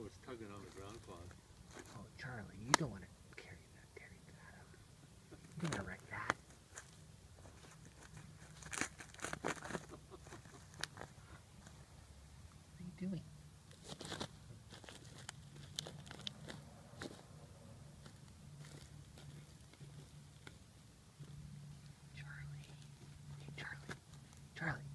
Well, it's tugging on the ground cloth. Oh, Charlie, you don't want to carry that, carry that up. You don't want to wreck that. what are you doing? Charlie. Hey, Charlie. Charlie.